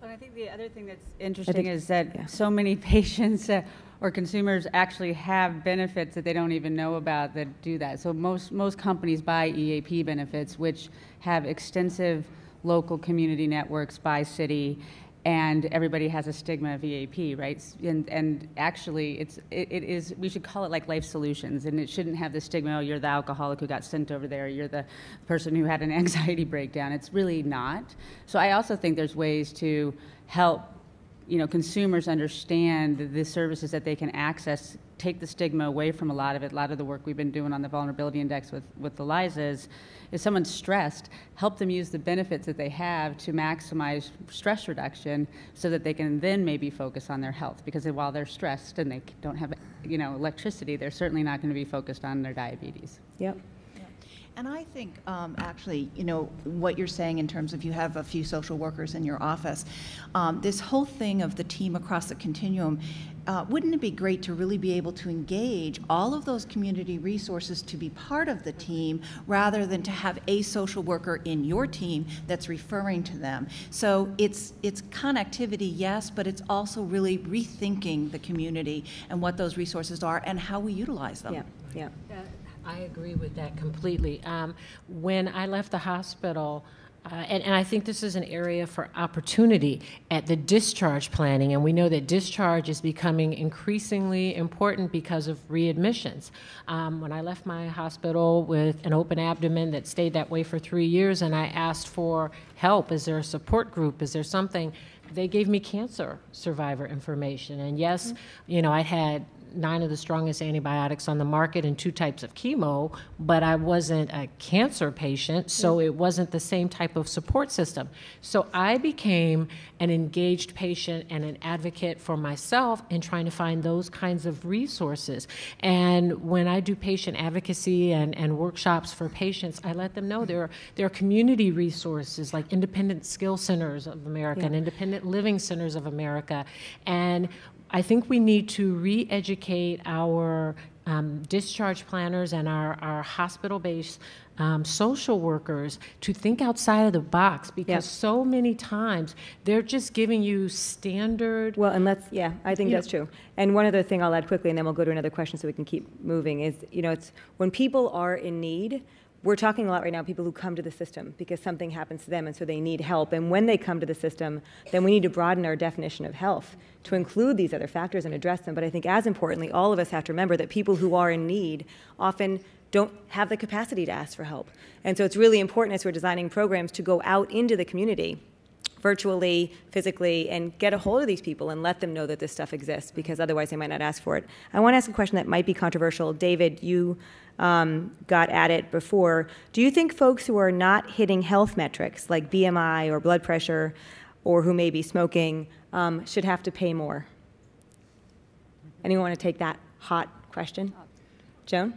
Well, I think the other thing that's interesting is
yeah.
that so many patients uh, or consumers actually have benefits that they don't even know about that do that. So most, most companies buy EAP benefits, which have extensive local community networks by city, and everybody has a stigma of EAP, right? And, and actually, it's, it, it is, we should call it like life solutions, and it shouldn't have the stigma, oh, you're the alcoholic who got sent over there, you're the person who had an anxiety breakdown. It's really not. So I also think there's ways to help you know, consumers understand the services that they can access, take the stigma away from a lot of it. A lot of the work we've been doing on the vulnerability index with, with Eliza is, if someone's stressed, help them use the benefits that they have to maximize stress reduction so that they can then maybe focus on their health. Because while they're stressed and they don't have, you know, electricity, they're certainly not going to be focused on their diabetes.
Yep.
And I think, um, actually, you know, what you're saying in terms of you have a few social workers in your office, um, this whole thing of the team across the continuum, uh, wouldn't it be great to really be able to engage all of those community resources to be part of the team rather than to have a social worker in your team that's referring to them? So it's, it's connectivity, yes, but it's also really rethinking the community and what those resources are and how we utilize them.
Yeah, yeah.
I agree with that completely. Um, when I left the hospital, uh, and, and I think this is an area for opportunity at the discharge planning, and we know that discharge is becoming increasingly important because of readmissions. Um, when I left my hospital with an open abdomen that stayed that way for three years, and I asked for help, is there a support group? Is there something? They gave me cancer survivor information, and yes, you know, I had nine of the strongest antibiotics on the market and two types of chemo, but I wasn't a cancer patient, so mm. it wasn't the same type of support system. So I became an engaged patient and an advocate for myself in trying to find those kinds of resources. And when I do patient advocacy and, and workshops for patients, I let them know mm. there are, there are community resources like Independent Skill Centers of America and Independent Living Centers of America. And I think we need to re educate our um, discharge planners and our, our hospital based um, social workers to think outside of the box because
Yep.
so many times they're just giving you standard.
Well, and let's, yeah, I think that's true. And one other thing I'll add quickly, and then we'll go to another question so we can keep moving, is, you know, it's when people are in need, we're talking a lot right now, people who come to the system because something happens to them and so they need help. And when they come to the system, then we need to broaden our definition of health to include these other factors and address them. But I think as importantly, all of us have to remember that people who are in need often don't have the capacity to ask for help. And so it's really important as we're designing programs to go out into the community virtually, physically, and get a hold of these people and let them know that this stuff exists because otherwise they might not ask for it. I want to ask a question that might be controversial. David, you um, got at it before. Do you think folks who are not hitting health metrics like BMI or blood pressure or who may be smoking um, should have to pay more? Anyone want to take that hot question. Joan?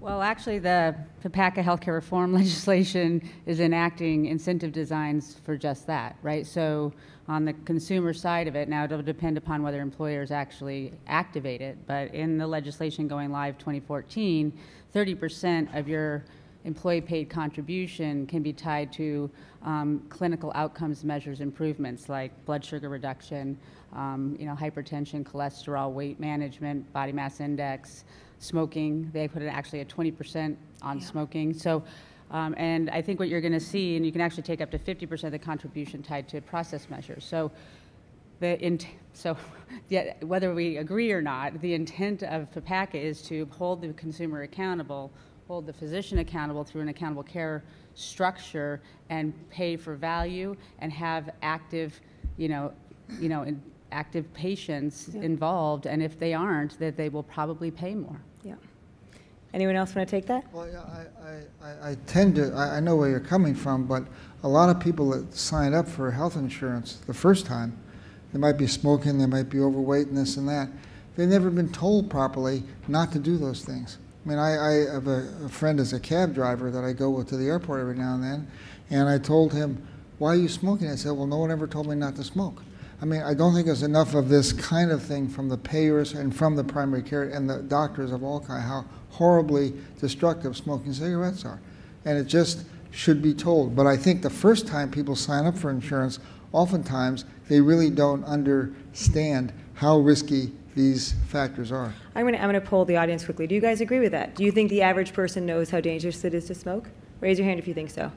Well, actually, the PACA healthcare reform legislation is enacting incentive designs for just that, right? So on the consumer side of it, now it'll depend upon whether employers actually activate it, but in the legislation going live 2014, 30% of your employee paid contribution can be tied to um, clinical outcomes measures improvements like blood sugar reduction, um, you know, hypertension, cholesterol, weight management, body mass index, smoking. They put it actually at 20% on smoking. So, um, and I think what you're going to see, and you can actually take up to 50% of the contribution tied to process measures. So, the int- so yeah, whether we agree or not, the intent of PPACA is to hold the consumer accountable, hold the physician accountable through an accountable care structure, and pay for value, and have active, you know, you know, in, active patients involved. And if they aren't, that they will probably pay more.
Anyone else want to take that?
Well, I, I, I, tend to, I, I know where you're coming from, but a lot of people that sign up for health insurance the first time, they might be smoking, they might be overweight and this and that. They've never been told properly not to do those things. I mean, I, I have a, a friend as a cab driver that I go with to the airport every now and then, and I told him, why are you smoking? I said, well, no one ever told me not to smoke. I mean, I don't think there's enough of this kind of thing from the payers and from the primary care and the doctors of all kinds, how horribly destructive smoking cigarettes are. And it just should be told. But I think the first time people sign up for insurance, oftentimes they really don't understand how risky these factors are.
I'm going to, I'm going to poll the audience quickly. Do you guys agree with that? Do you think the average person knows how dangerous it is to smoke? Raise your hand if you think so.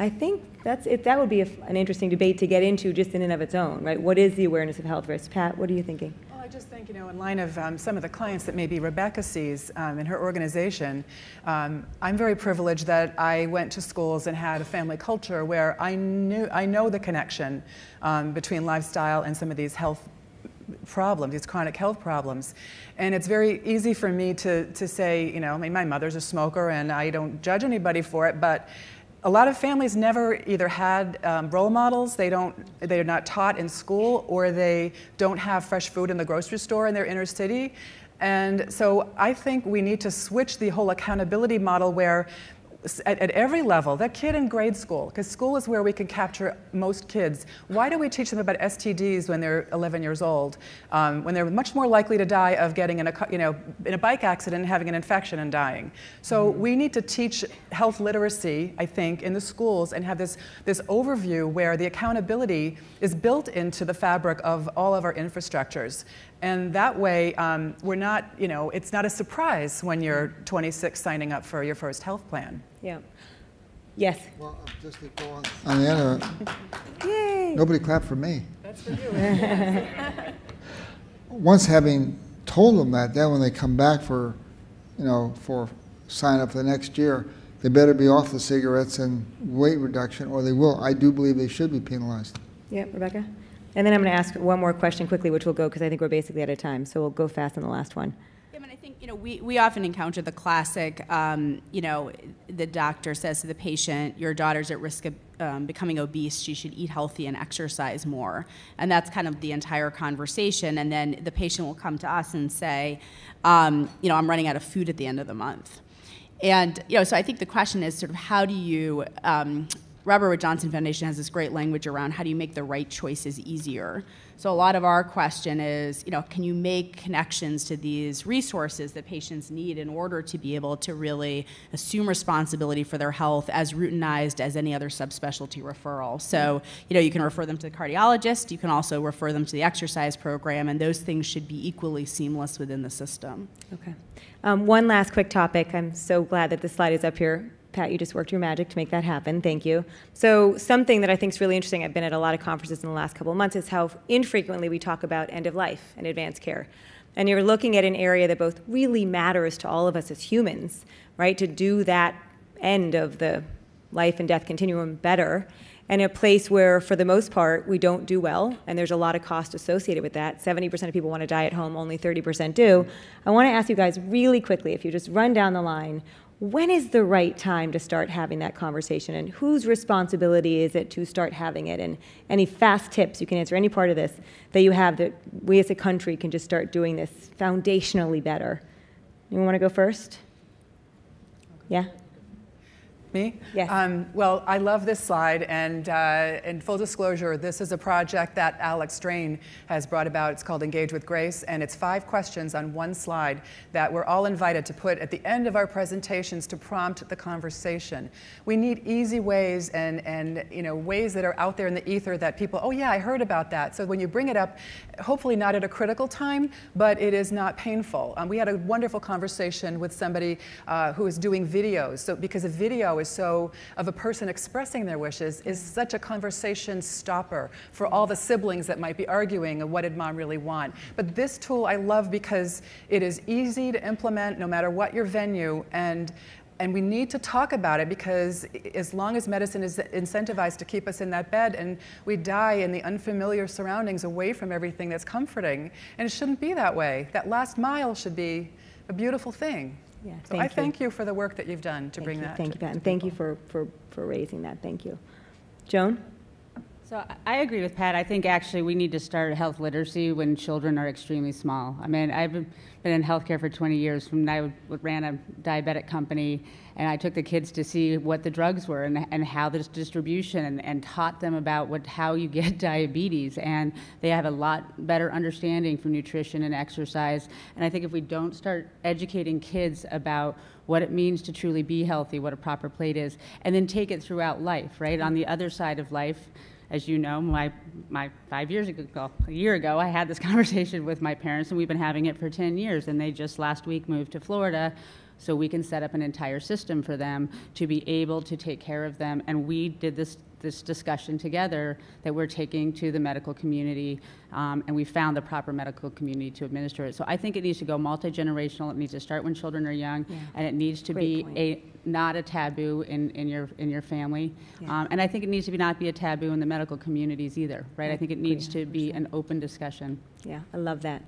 I think that's it. That would be a, an interesting debate to get into just in and of its own, right? What is the awareness of health risks? Pat, what are you thinking?
Well, I just think, you know, in line of um, some of the clients that maybe Rebecca sees um, in her organization, um, I'm very privileged that I went to schools and had a family culture where I knew I know the connection um, between lifestyle and some of these health problems, these chronic health problems. And it's very easy for me to, to say, you know, I mean, my mother's a smoker and I don't judge anybody for it, but a lot of families never either had um, role models, they don't, they're not taught in school, or they don't have fresh food in the grocery store in their inner city. And so I think we need to switch the whole accountability model where at, at, every level, that kid in grade school, because school is where we can capture most kids. Why do we teach them about STDs when they're 11 years old, um, when they're much more likely to die of getting in a, you know, in a bike accident and having an infection and dying? So mm-hmm. we need to teach health literacy, I think, in the schools and have this, this overview where the accountability is built into the fabric of all of our infrastructures. And that way, um, we're not, you know, it's not a surprise when you're 26 signing up for your first health plan.
Yeah. Yes.
Well, just to go on, on the end of it,
Yay.
nobody clapped for me.
That's for you.
Once having told them that, then when they come back for, you know, for sign up for the next year, they better be off the cigarettes and weight reduction, or they will. I do believe they should be penalized.
Yeah, Rebecca? And then I'm going to ask one more question quickly, which will go because I think we're basically out of time. So we'll go fast on the last one.
Yeah, I mean, I think you know we, we often encounter the classic, um, you know, the doctor says to the patient, "Your daughter's at risk of um, becoming obese. She should eat healthy and exercise more." And that's kind of the entire conversation. And then the patient will come to us and say, um, "You know, I'm running out of food at the end of the month." And you know, so I think the question is sort of how do you um, Robert Wood Johnson Foundation has this great language around how do you make the right choices easier. So a lot of our question is, you know, can you make connections to these resources that patients need in order to be able to really assume responsibility for their health as routinized as any other subspecialty referral. So, you know, you can refer them to the cardiologist, you can also refer them to the exercise program, and those things should be equally seamless within the system.
Okay. Um, one last quick topic. I'm so glad that this slide is up here Pat, you just worked your magic to make that happen. Thank you. So, something that I think is really interesting, I've been at a lot of conferences in the last couple of months, is how infrequently we talk about end of life and advanced care. And you're looking at an area that both really matters to all of us as humans, right? To do that end of the life and death continuum better, and a place where, for the most part, we don't do well, and there's a lot of cost associated with that. 70% of people want to die at home, only 30% do. I want to ask you guys really quickly if you just run down the line when is the right time to start having that conversation? And whose responsibility is it to start having it? And any fast tips you can answer any part of this that you have that we as a country can just start doing this foundationally better. You want to go first? Yeah
Me?
Yes.
Um, well, I love this slide, and uh, in full disclosure, this is a project that Alex Drane has brought about. It's called Engage with Grace, and it's five questions on one slide that we're all invited to put at the end of our presentations to prompt the conversation. We need easy ways and, and you know, ways that are out there in the ether that people, oh yeah, I heard about that. So when you bring it up, hopefully not at a critical time, but it is not painful. Um, we had a wonderful conversation with somebody uh, who is doing videos. So because a video is so of a person expressing their wishes is mm-hmm. such a conversation stopper for all the siblings that might be arguing of what did mom really want. But this tool I love because it is easy to implement no matter what your venue and and we need to talk about it because as long as medicine is incentivized to keep us in that bed and we die in the unfamiliar surroundings away from everything that's comforting, and it shouldn't be that way. That last mile should be a beautiful thing.
Yeah,
So
thank
I
you.
thank you for the work that you've done to
thank
bring
you,
that.
thank
to-
you pat and thank you for, for, for raising that thank you joan
So I- agree with Pat. I think actually we need to start health literacy when children are extremely small. I mean, I've been in healthcare for 20 years. From I ran a diabetic company, and I took the kids to see what the drugs were and, and how this distribution, and, and taught them about what how you get diabetes, and they have a lot better understanding for nutrition and exercise. And I think if we don't start educating kids about what it means to truly be healthy, what a proper plate is, and then take it throughout life, right? On the other side of life, as you know, my, my five years ago, well, a year ago, I had this conversation with my parents, and we've been having it for 10 years. And they just last week moved to Florida, so we can set up an entire system for them to be able to take care of them. And we did this this discussion together that we're taking to the medical community, um, and we found the proper medical community to administer it. So I think it needs to go multi-generational. It needs to start when children are young,
Yeah.
and it needs to
Great
be
point.
a not a taboo in, in your in your family.
Yeah.
Um, and I think it needs to be not be a taboo in the medical communities either, right? I think it needs to be an open discussion.
yeah i love that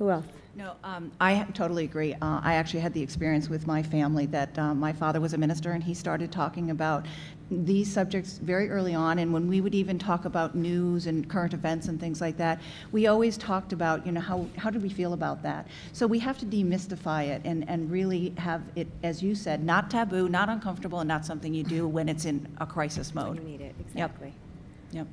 who else
No, um, I totally agree. Uh, I actually had the experience with my family that uh, my father was a minister and he started talking about these subjects very early on. And when we would even talk about news and current events and things like that, we always talked about, you know, how, how did we feel about that? So we have to demystify it and, and really have it, as you said, not taboo, not uncomfortable, and not something you do when it's in a crisis
you
mode.
need it exactly
Yep.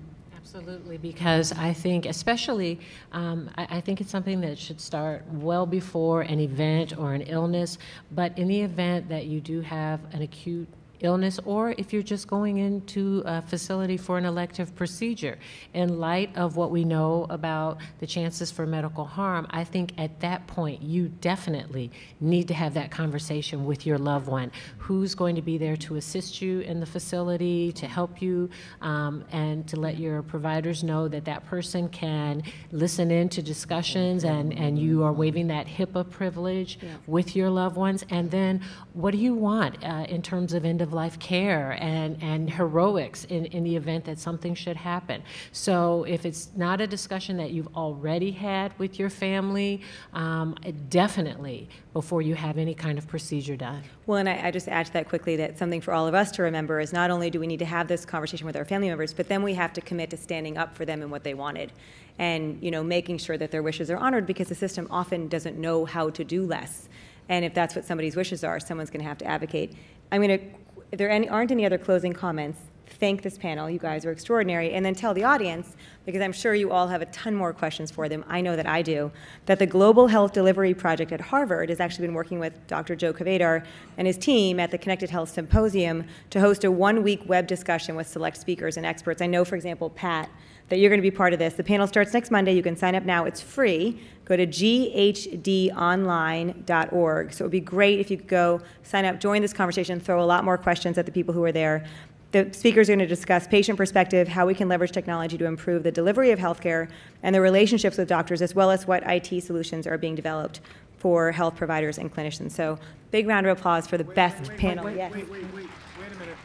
Absolutely, because I think, especially, um, I, I think it's something that should start well before an event or an illness. But in the event that you do have an acute illness, or if you're just going into a facility for an elective procedure, in light of what we know about the chances for medical harm, I think at that point you definitely need to have that conversation with your loved one. Who's going to be there to assist you in the facility, to help you, um, and to let your providers know that that person can listen in to discussions and, and you are waiving that HIPAA privilege with your loved ones. And then what do you want uh, in terms of end of life care and, and heroics in, in the event that something should happen? So if it's not a discussion that you've already had with your family, um, definitely before you have any kind of procedure done.
Well, and I, I just add to that quickly that something for all of us to remember is not only do we need to have this conversation with our family members, but then we have to commit to standing up for them and what they wanted, and you know making sure that their wishes are honored because the system often doesn't know how to do less, and if that's what somebody's wishes are, someone's going to have to advocate. I'm going to. If there any, aren't any other closing comments, thank this panel. You guys are extraordinary. And then tell the audience, because I'm sure you all have a ton more questions for them. I know that I do, that the Global Health Delivery Project at Harvard has actually been working with Dr. Joe Kvedar and his team at the Connected Health Symposium to host a one week web discussion with select speakers and experts. I know, for example, Pat, that you're going to be part of this. The panel starts next Monday. You can sign up now, it's free. Go to ghdonline.org. So it would be great if you could go sign up, join this conversation, throw a lot more questions at the people who are there. The speakers are going to discuss patient perspective, how we can leverage technology to improve the delivery of healthcare, and the relationships with doctors, as well as what IT solutions are being developed for health providers and clinicians. So, big round of applause for the best panel. Yes.
Wait, wait, wait, wait a minute.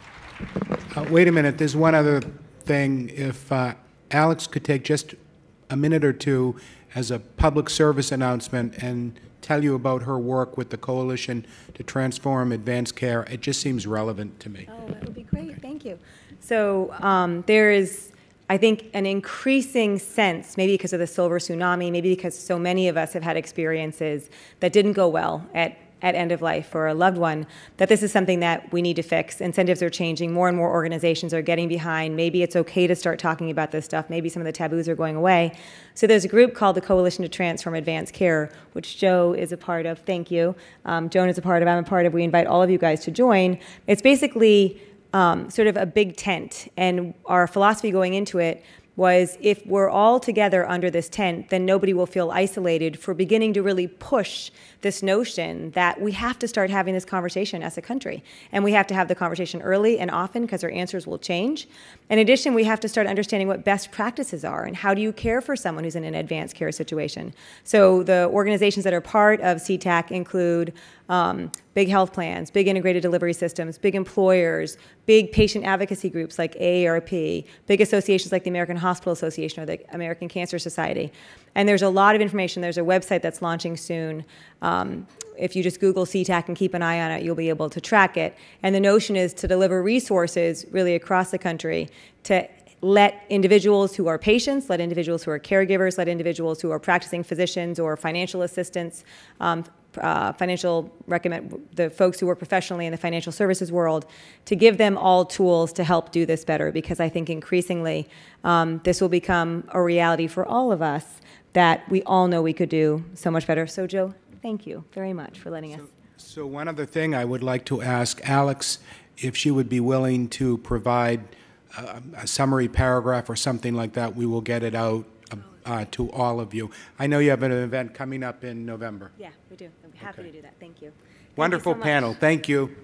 Uh, Wait a minute, there's one other thing. If uh, Alex could take just a minute or two as a public service announcement and tell you about her work with the Coalition to Transform Advanced Care. It just seems relevant to me.
Oh, that would be great. Thank you. So um, there is, I think, an increasing sense, maybe because of the silver tsunami, maybe because so many of us have had experiences that didn't go well at at end of life for a loved one, that this is something that we need to fix. Incentives are changing. More and more organizations are getting behind. Maybe it's okay to start talking about this stuff. Maybe some of the taboos are going away. So there's a group called the Coalition to Transform Advanced Care, which Joe is a part of. Thank you. Um, Joan is a part of. I'm a part of. We invite all of you guys to join. It's basically um, sort of a big tent, and our philosophy going into it was if we're all together under this tent, then nobody will feel isolated for beginning to really push this notion that we have to start having this conversation as a country. And we have to have the conversation early and often because our answers will change. In addition, we have to start understanding what best practices are and how do you care for someone who's in an advanced care situation. So the organizations that are part of CTAC include um, big health plans, big integrated delivery systems, big employers, big patient advocacy groups like AARP, big associations like the American Hospital Association or the American Cancer Society. And there's a lot of information. There's a website that's launching soon. Um, if you just Google CTAC and keep an eye on it, you'll be able to track it. And the notion is to deliver resources really across the country to let individuals who are patients, let individuals who are caregivers, let individuals who are practicing physicians or financial assistants, um, uh, financial recommend the folks who work professionally in the financial services world to give them all tools to help do this better because I think increasingly um, this will become a reality for all of us that we all know we could do so much better. So, Joe, thank you very much for letting us.
So one other thing I would like to ask Alex if she would be willing to provide uh, a summary paragraph or something like that. We will get it out uh, to all of you. I know you have an event coming up in November.
Yeah, we do. I'm happy to do that. Thank you. Thank you
Wonderful
so much.
panel. Thank you.